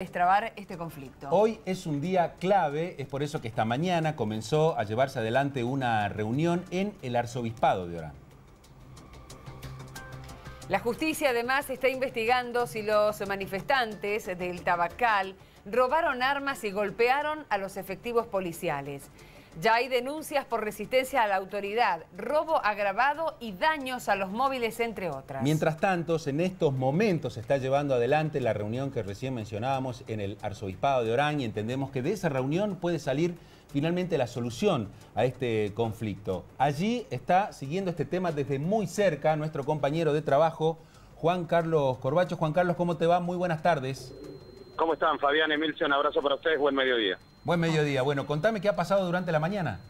destrabar este conflicto. Hoy es un día clave, es por eso que esta mañana comenzó a llevarse adelante una reunión en el Arzobispado de Orán. La justicia además está investigando si los manifestantes del Tabacal robaron armas y golpearon a los efectivos policiales. Ya hay denuncias por resistencia a la autoridad, robo agravado y daños a los móviles, entre otras. Mientras tanto, en estos momentos se está llevando adelante la reunión que recién mencionábamos en el Arzobispado de Orán y entendemos que de esa reunión puede salir finalmente la solución a este conflicto. Allí está siguiendo este tema desde muy cerca nuestro compañero de trabajo, Juan Carlos Corbacho. Juan Carlos, ¿cómo te va? Muy buenas tardes. ¿Cómo están, Fabián, Emilio? Un abrazo para ustedes, buen mediodía. Buen mediodía. Bueno, contame qué ha pasado durante la mañana.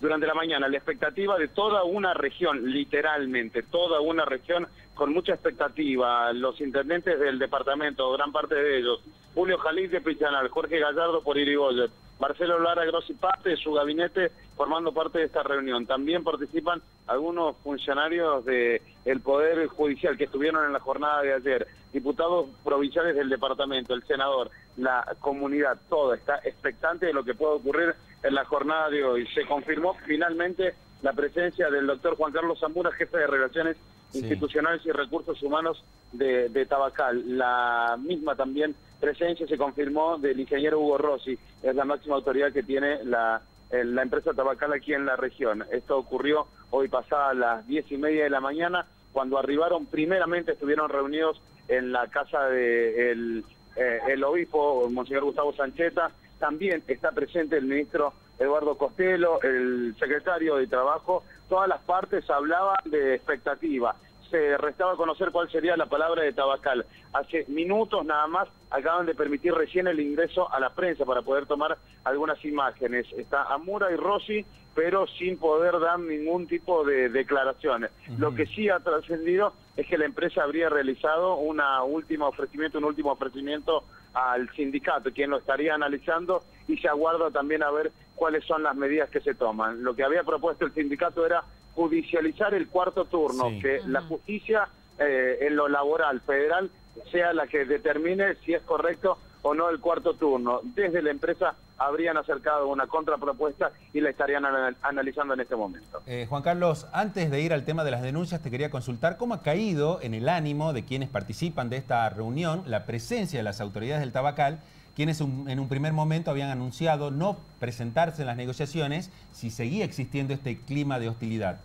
Durante la mañana, la expectativa de toda una región, literalmente, toda una región con mucha expectativa. Los intendentes del departamento, gran parte de ellos, Julio Jalí de Pichanal, Jorge Gallardo por Irigoyen, Marcelo Lara Grossi parte de su gabinete formando parte de esta reunión. También participan algunos funcionarios del Poder Judicial que estuvieron en la jornada de ayer, diputados provinciales del departamento, el senador, la comunidad, toda está expectante de lo que pueda ocurrir en la jornada de hoy. Se confirmó finalmente la presencia del doctor Juan Carlos Zambura, jefe de Relaciones Institucionales y Recursos Humanos de, de Tabacal. La misma también presencia se confirmó del ingeniero Hugo Rossi, es la máxima autoridad que tiene la, la empresa tabacal aquí en la región. Esto ocurrió hoy pasada a las diez y media de la mañana, cuando arribaron, primeramente estuvieron reunidos en la casa del de el obispo, Monseñor Gustavo Sancheta, también está presente el ministro Eduardo Costello, el secretario de Trabajo, todas las partes hablaban de expectativa se restaba conocer cuál sería la palabra de Tabacal. Hace minutos nada más acaban de permitir recién el ingreso a la prensa para poder tomar algunas imágenes. Está Amura y Rossi, pero sin poder dar ningún tipo de declaraciones. Lo que sí ha trascendido es que la empresa habría realizado una última ofrecimiento, un último ofrecimiento al sindicato, quien lo estaría analizando y se aguarda también a ver cuáles son las medidas que se toman. Lo que había propuesto el sindicato era judicializar el cuarto turno, que la justicia eh, en lo laboral federal sea la que determine si es correcto o no el cuarto turno. Desde la empresa habrían acercado una contrapropuesta y la estarían analizando en este momento. Eh, Juan Carlos, antes de ir al tema de las denuncias, te quería consultar cómo ha caído en el ánimo de quienes participan de esta reunión la presencia de las autoridades del Tabacal quienes en un primer momento habían anunciado no presentarse en las negociaciones si seguía existiendo este clima de hostilidad.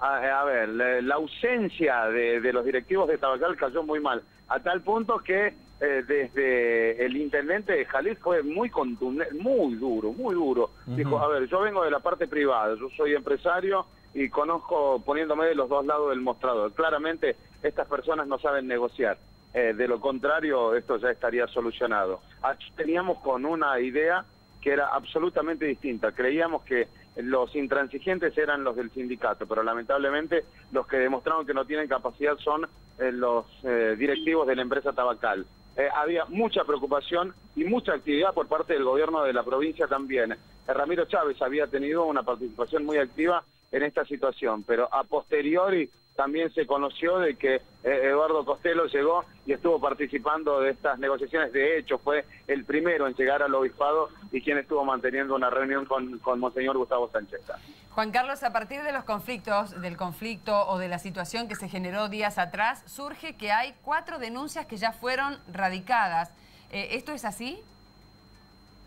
A, ver, la, ausencia de, los directivos de Tabacal cayó muy mal, a tal punto que eh, desde el intendente de Jalil fue muy contundente, muy duro, muy duro. Dijo, a ver, yo vengo de la parte privada, yo soy empresario y conozco poniéndome de los dos lados del mostrador. Claramente estas personas no saben negociar. Eh, de lo contrario, esto ya estaría solucionado. Teníamos con una idea que era absolutamente distinta. Creíamos que los intransigentes eran los del sindicato, pero lamentablemente los que demostraron que no tienen capacidad son eh, los eh, directivos de la empresa tabacal. había mucha preocupación y mucha actividad por parte del gobierno de la provincia también. Ramiro Chávez había tenido una participación muy activa en esta situación, pero a posteriori también se conoció de que eh, Eduardo Costello llegó y estuvo participando de estas negociaciones. De hecho, fue el primero en llegar al obispado y quien estuvo manteniendo una reunión con, con Monseñor Gustavo Sánchez. Juan Carlos, a partir de los conflictos, del conflicto o de la situación que se generó días atrás, surge que hay cuatro denuncias que ya fueron radicadas. Eh, ¿Esto es así?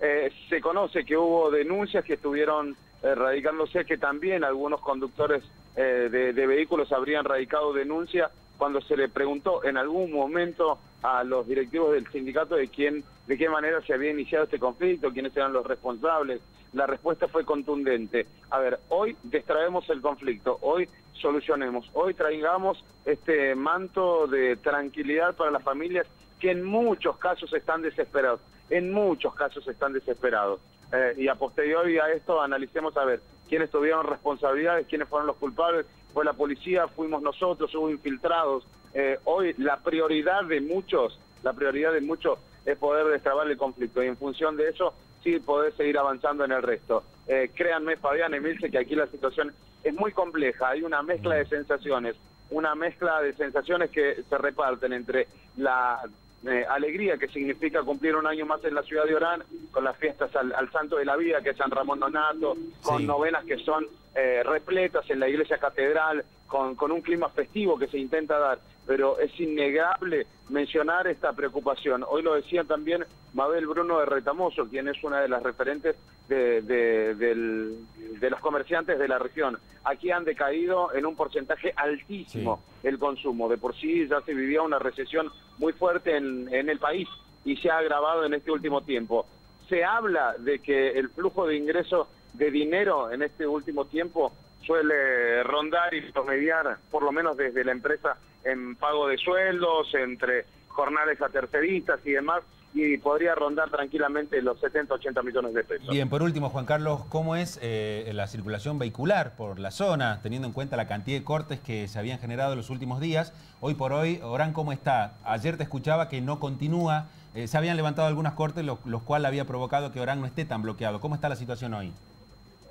Eh, se conoce que hubo denuncias que estuvieron radicándose, que también algunos conductores eh, de, vehículos habrían radicado denuncia cuando se le preguntó en algún momento a los directivos del sindicato de quién, de qué manera se había iniciado este conflicto, quiénes eran los responsables. La respuesta fue contundente. A ver, hoy destraemos el conflicto, hoy solucionemos, hoy traigamos este manto de tranquilidad para las familias que en muchos casos están desesperados, en muchos casos están desesperados. Eh, y a posteriori a esto analicemos a ver quiénes tuvieron responsabilidades, quiénes fueron los culpables, fue la policía, fuimos nosotros, hubo infiltrados. Eh, hoy la prioridad de muchos, la prioridad de muchos es poder destrabar el conflicto y en función de eso sí poder seguir avanzando en el resto. Eh, créanme, Fabián, Emilce, que aquí la situación es muy compleja, hay una mezcla de sensaciones, una mezcla de sensaciones que se reparten entre la eh, alegría que significa cumplir un año más en la ciudad de Orán, con las fiestas al, Santo de la Vida, que es San Ramón Nonato, con novenas que son eh, repletas en la iglesia catedral, con, con un clima festivo que se intenta dar. Pero es innegable mencionar esta preocupación. Hoy lo decía también Mabel Bruno de Retamoso, quien es una de las referentes de, de, los comerciantes de la región. Aquí han decaído en un porcentaje altísimo el consumo. De por sí ya se vivía una recesión muy fuerte en, el país y se ha agravado en este último tiempo. Se habla de que el flujo de ingresos de dinero en este último tiempo suele rondar y promediar, por lo menos desde la empresa, en pago de sueldos, entre jornales a terceristas y demás, y podría rondar tranquilamente los 70, 80 millones de pesos. Bien, por último, Juan Carlos, ¿cómo es eh, la circulación vehicular por la zona, teniendo en cuenta la cantidad de cortes que se habían generado en los últimos días? Hoy por hoy, Orán, ¿cómo está? Ayer te escuchaba que no continúa, eh, se habían levantado algunas cortes, los, los cuales había provocado que Orán no esté tan bloqueado. ¿Cómo está la situación hoy?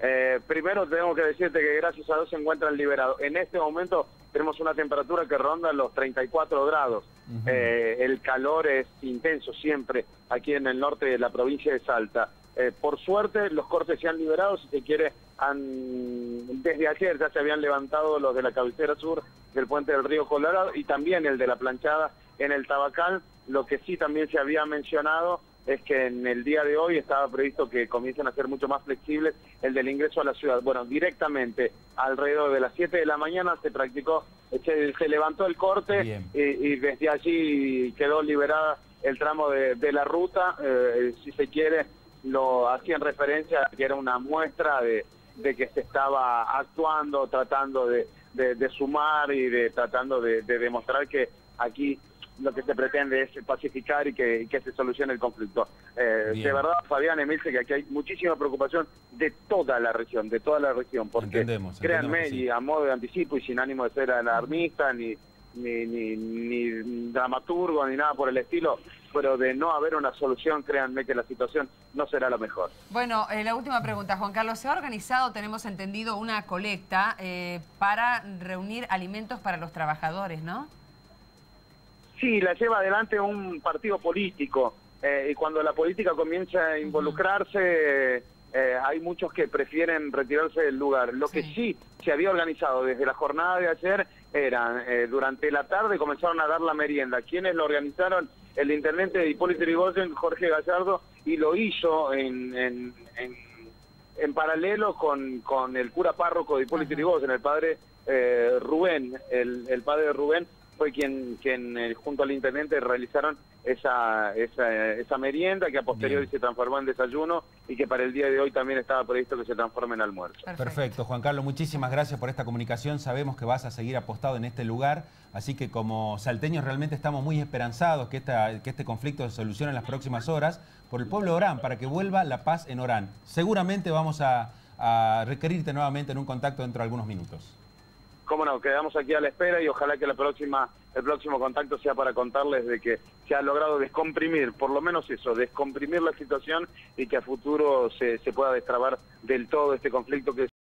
Eh, primero tengo que decirte que gracias a Dios se encuentran liberados. En este momento tenemos una temperatura que ronda los 34 grados. Eh, el calor es intenso siempre aquí en el norte de la provincia de Salta. Eh, por suerte los cortes se han liberado, si se quiere, han, desde ayer ya se habían levantado los de la cabecera sur del puente del río Colorado y también el de la planchada en el Tabacal. Lo que sí también se había mencionado es que en el día de hoy estaba previsto que comiencen a ser mucho más flexibles el del ingreso a la ciudad. Bueno, directamente alrededor de las 7 de la mañana se practicó, se, levantó el corte y, desde allí quedó liberada el tramo de, la ruta, eh, si se quiere, lo hacían referencia a que era una muestra de, que se estaba actuando, tratando de, sumar y de tratando de demostrar que aquí lo que se pretende es pacificar y que, se solucione el conflicto. Eh, de verdad, Fabián, Emilce, que aquí hay muchísima preocupación de toda la región, de toda la región, porque créanme, y a modo de anticipo y sin ánimo de ser alarmista, ni, ni, ni, dramaturgo, ni nada por el estilo, pero de no haber una solución, créanme que la situación no será la mejor. Bueno, eh, la última pregunta, Juan Carlos. Se ha organizado, tenemos entendido, una colecta eh, para reunir alimentos para los trabajadores, ¿no? Sí, la lleva adelante un partido político eh, y cuando la política comienza a involucrarse eh, hay muchos que prefieren retirarse del lugar. Lo que sí se había organizado desde la jornada de ayer era, eh, durante la tarde comenzaron a dar la merienda. ¿Quiénes lo organizaron? El intendente de Hipólito Yrigoyen, Jorge Gallardo, y lo hizo en, en, en, paralelo con, con, el cura párroco de Hipólito Yrigoyen, el padre Rubén, el, el padre Rubén, fue quien, quien eh, junto al intendente realizaron esa, esa, esa merienda que a posteriori se transformó en desayuno y que para el día de hoy también estaba previsto que se transforme en almuerzo. Perfecto. Juan Carlos, muchísimas gracias por esta comunicación. Sabemos que vas a seguir apostado en este lugar, así que como salteños realmente estamos muy esperanzados que, esta, que este conflicto se solucione en las próximas horas por el pueblo de Orán, para que vuelva la paz en Orán. Seguramente vamos a, a requerirte nuevamente en un contacto dentro de algunos minutos cómo no, quedamos aquí a la espera y ojalá que el próximo contacto sea para contarles de que se ha logrado descomprimir, por lo menos eso, descomprimir la situación y que a futuro se, se pueda destrabar del todo este conflicto que